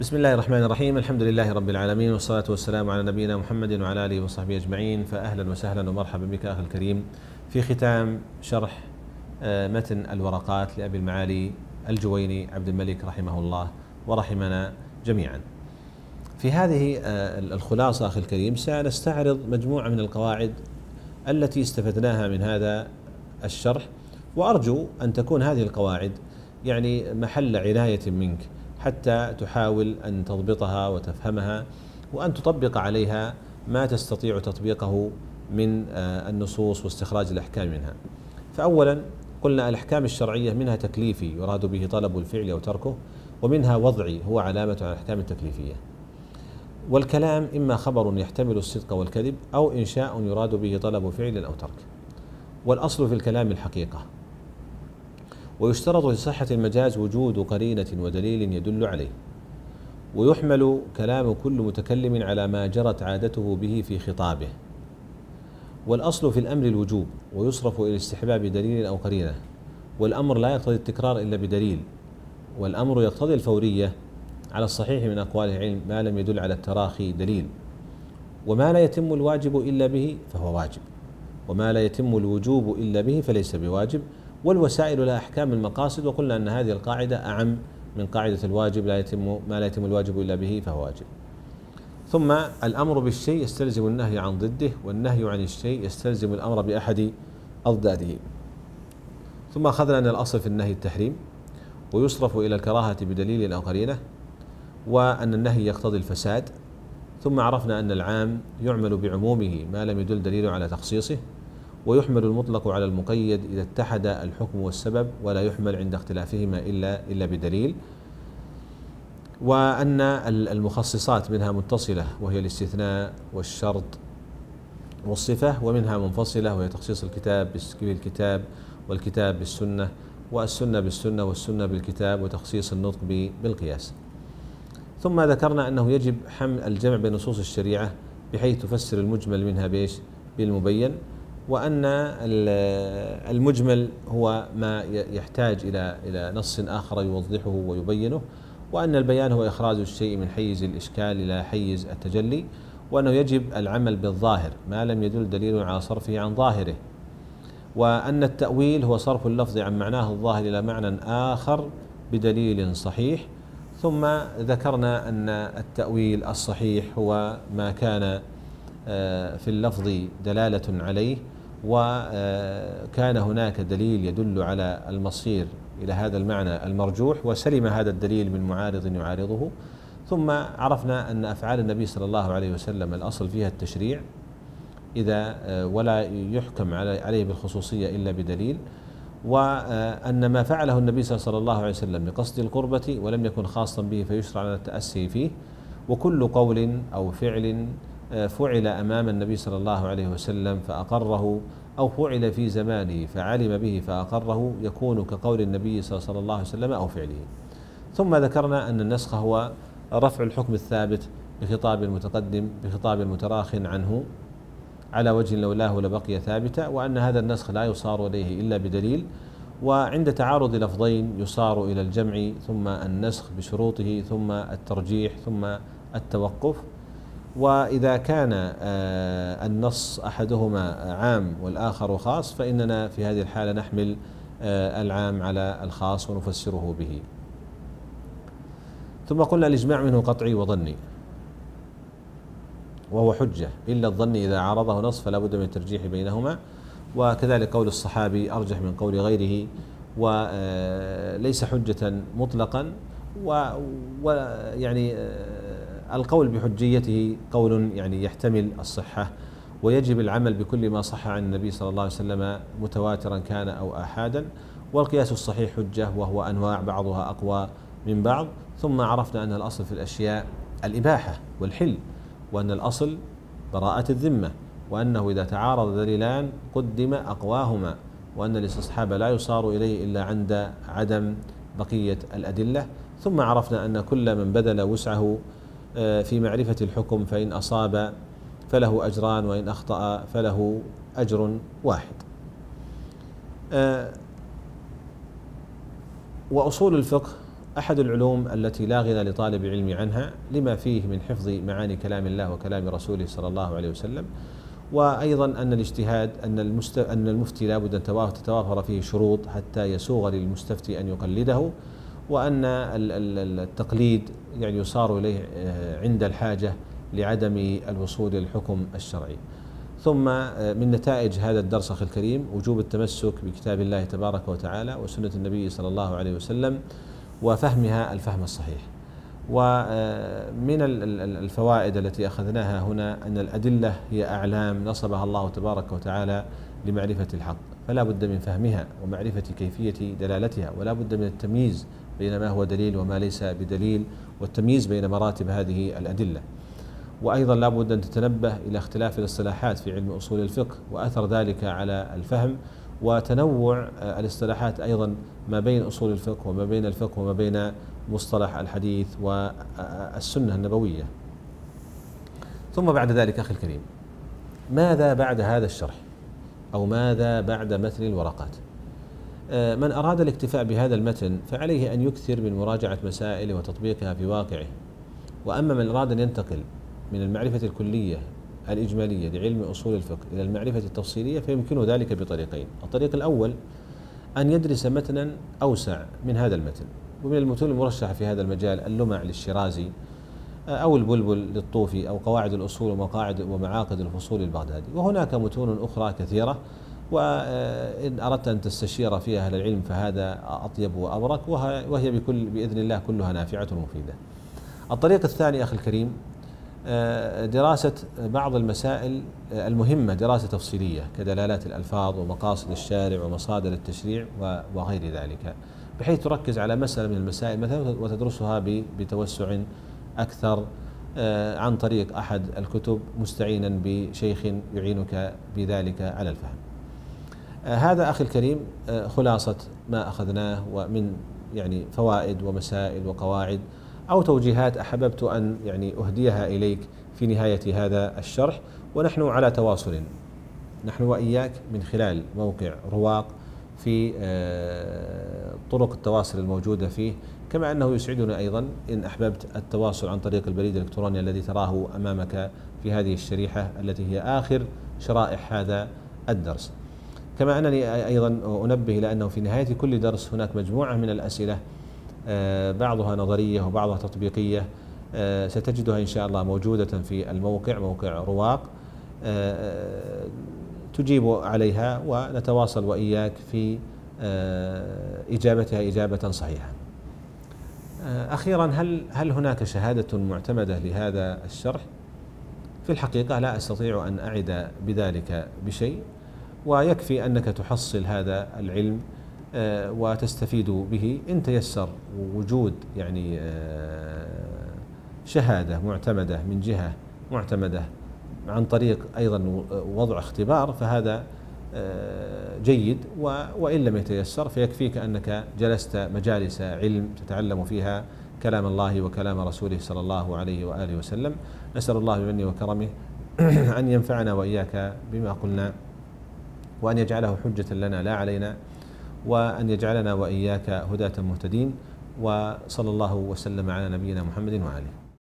بسم الله الرحمن الرحيم الحمد لله رب العالمين والصلاة والسلام على نبينا محمد وعلى آله وصحبه أجمعين فأهلا وسهلا ومرحبا بك أخي الكريم في ختام شرح متن الورقات لأبي المعالي الجويني عبد الملك رحمه الله ورحمنا جميعا في هذه الخلاصة أخي الكريم سنستعرض مجموعة من القواعد التي استفدناها من هذا الشرح وأرجو أن تكون هذه القواعد يعني محل عناية منك حتى تحاول أن تضبطها وتفهمها وأن تطبق عليها ما تستطيع تطبيقه من آه، النصوص واستخراج الأحكام منها. فأولا قلنا الأحكام الشرعية منها تكليفي يراد به طلب الفعل أو تركه ومنها وضعي هو علامة على الأحكام التكليفية. والكلام إما خبر يحتمل الصدق والكذب أو إنشاء يراد به طلب فعل أو ترك. والأصل في الكلام الحقيقة. ويشترط لصحة المجاز وجود قرينة ودليل يدل عليه. ويحمل كلام كل متكلم على ما جرت عادته به في خطابه. والأصل في الأمر الوجوب ويصرف إلى استحباب دليل أو قرينة. والأمر لا يقتضي التكرار إلا بدليل. والأمر يقتضي الفورية على الصحيح من أقوال العلم ما لم يدل على التراخي دليل. وما لا يتم الواجب إلا به فهو واجب. وما لا يتم الوجوب إلا به فليس بواجب. والوسائل لها أحكام المقاصد وقلنا أن هذه القاعدة أعم من قاعدة الواجب لا يتم ما لا يتم الواجب إلا به فهو واجب. ثم الأمر بالشيء يستلزم النهي عن ضده والنهي عن الشيء يستلزم الأمر بأحد أضداده. ثم أخذنا أن الأصل في النهي التحريم ويصرف إلى الكراهة بدليل أو قرينة وأن النهي يقتضي الفساد. ثم عرفنا أن العام يعمل بعمومه ما لم يدل دليل على تخصيصه. ويحمل المطلق على المقيد إذا اتحد الحكم والسبب ولا يحمل عند اختلافهما إلا إلا بدليل. وأن المخصصات منها متصلة وهي الاستثناء والشرط والصفة ومنها منفصلة وهي تخصيص الكتاب بالكتاب والكتاب بالسنة والسنة بالسنة والسنة بالكتاب وتخصيص النطق بالقياس. ثم ذكرنا أنه يجب حمل الجمع بين نصوص الشريعة بحيث تفسر المجمل منها بيش بالمبين. وأن المجمل هو ما يحتاج إلى إلى نص آخر يوضحه ويبينه وأن البيان هو إخراج الشيء من حيز الإشكال إلى حيز التجلي وأنه يجب العمل بالظاهر ما لم يدل دليل على صرفه عن ظاهره. وأن التأويل هو صرف اللفظ عن معناه الظاهر إلى معنى آخر بدليل صحيح. ثم ذكرنا أن التأويل الصحيح هو ما كان آه، في اللفظ دلالة عليه. وكان هناك دليل يدل على المصير إلى هذا المعنى المرجوح وسلم هذا الدليل من معارض يعارضه. ثم عرفنا أن أفعال النبي صلى الله عليه وسلم الأصل فيها التشريع إذا آه، ولا يحكم عليه بالخصوصية إلا بدليل. وأن ما فعله النبي صلى الله عليه وسلم بقصد القربة ولم يكن خاصا به فيشرع على التأسي فيه. وكل قول أو فعل فعل أمام النبي صلى الله عليه وسلم فأقره أو فعل في زمانه فعلم به فأقره يكون كقول النبي صلى الله عليه وسلم أو فعله. ثم ذكرنا أن النسخ هو رفع الحكم الثابت بخطاب المتقدم بخطاب متراخ عنه على وجه لولاه لبقي ثابتا وأن هذا النسخ لا يصار إليه إلا بدليل وعند تعارض لفظين يصار إلى الجمع ثم النسخ بشروطه ثم الترجيح ثم التوقف وإذا كان آه، النص أحدهما عام والآخر خاص فإننا في هذه الحالة نحمل آه، العام على الخاص ونفسره به. ثم قلنا الإجماع منه قطعي وظني. وهو حجة. إلا الظن إذا عارضه نص فلا بد من الترجيح بينهما. وكذلك قول الصحابي أرجح من قول غيره. وليس آه، حجة مطلقا. ويعني القول بحجيته قول يعني يحتمل الصحة ويجب العمل بكل ما صح عن النبي صلى الله عليه وسلم متواترا كان أو آحادا والقياس الصحيح حجة وهو أنواع بعضها أقوى من بعض ثم عرفنا أن الأصل في الأشياء الإباحة والحل وأن الأصل براءة الذمة وأنه إذا تعارض دليلان قدم أقواهما وأن الاستصحاب لا يصار إليه إلا عند عدم بقية الأدلة ثم عرفنا أن كل من بذل وسعه في معرفة الحكم فإن أصاب فله أجران وإن أخطأ فله أجر واحد. آه، وأصول الفقه أحد العلوم التي لا غنى لطالب العلم عنها لما فيه من حفظ معاني كلام الله وكلام رسوله صلى الله عليه وسلم وأيضا أن الاجتهاد أن المست أن المفتي لابد أن تتوافر فيه شروط حتى يسوغ للمستفتي أن يقلده. وأن التقليد يعني يصار إليه آه، عند الحاجة لعدم الوصول للحكم الشرعي. ثم آه، من نتائج هذا الدرس أخي الكريم وجوب التمسك بكتاب الله تبارك وتعالى وسنة النبي صلى الله عليه وسلم وفهمها الفهم الصحيح. ومن الفوائد التي أخذناها هنا أن الأدلة هي أعلام نصبها الله تبارك وتعالى لمعرفة الحق. فلا بد من فهمها ومعرفة كيفية دلالتها ولا بد من التمييز بين ما هو دليل وما ليس بدليل والتمييز بين مراتب هذه الأدلة. وأيضا لا بد أن تتنبه إلى اختلاف الاصطلاحات في علم أصول الفقه وأثر ذلك على الفهم وتنوع الاصطلاحات أيضا ما بين أصول الفقه وما بين الفقه وما بين مصطلح الحديث والسنة النبوية. ثم بعد ذلك أخي الكريم ماذا بعد هذا الشرح؟ أو ماذا بعد متن الورقات؟ آه، من أراد الاكتفاء بهذا المتن فعليه أن يكثر من مراجعة مسائله وتطبيقها في واقعه. وأما من أراد أن ينتقل من المعرفة الكلية الإجمالية لعلم أصول الفقه إلى المعرفة التفصيلية فيمكنه ذلك بطريقين. الطريق الأول أن يدرس متنا أوسع من هذا المتن ومن المتون المرشحة في هذا المجال اللمع للشيرازي أو البلبل للطوفي أو قواعد الأصول ومقاعد ومعاقد الفصول البغدادي. وهناك متون أخرى كثيرة وإن أردت أن تستشير فيها أهل العلم فهذا أطيب وأبرك وهي بكل بإذن الله كلها نافعة ومفيدة. الطريق الثاني أخي الكريم آه، دراسة بعض المسائل المهمة دراسة تفصيلية كدلالات الألفاظ ومقاصد الشارع ومصادر التشريع وغير ذلك. بحيث تركز على مسألة من المسائل مثلا وتدرسها بتوسع أكثر آه، عن طريق أحد الكتب مستعينا بشيخ يعينك بذلك على الفهم. هذا أخي الكريم خلاصة ما أخذناه ومن يعني فوائد ومسائل وقواعد أو توجيهات أحببت أن يعني أهديها إليك في نهاية هذا الشرح. ونحن على تواصل. نحن وإياك من خلال موقع رواق في آه، طرق التواصل الموجودة فيه. كما أنه يسعدنا أيضا إن أحببت التواصل عن طريق البريد الإلكتروني الذي تراه أمامك في هذه الشريحة التي هي آخر شرائح هذا الدرس. كما أنني أيضا أنبه إلى أنه في نهاية كل درس هناك مجموعة من الأسئلة آه، بعضها نظرية وبعضها تطبيقية آه، ستجدها إن شاء الله موجودة في الموقع موقع رواق آه، تجيب عليها ونتواصل وإياك في إجابتها إجابة صحيحة أخيرا هل هل هناك شهادة معتمدة لهذا الشرح؟ في الحقيقة لا أستطيع أن أعد بذلك بشيء ويكفي أنك تحصل هذا العلم آه، وتستفيد به. إن تيسر وجود يعني آه، شهادة معتمدة من جهة معتمدة عن طريق أيضا وضع اختبار فهذا آه، جيد. وإن لم يتيسر فيكفيك أنك جلست مجالس علم تتعلم فيها كلام الله وكلام رسوله صلى الله عليه وآله وسلم. نسأل الله بمنه وكرمه أن ينفعنا وإياك بما قلنا. وأن يجعله حجة لنا لا علينا وأن يجعلنا وإياك هداة مهتدين وصلى الله وسلم على نبينا محمد وآله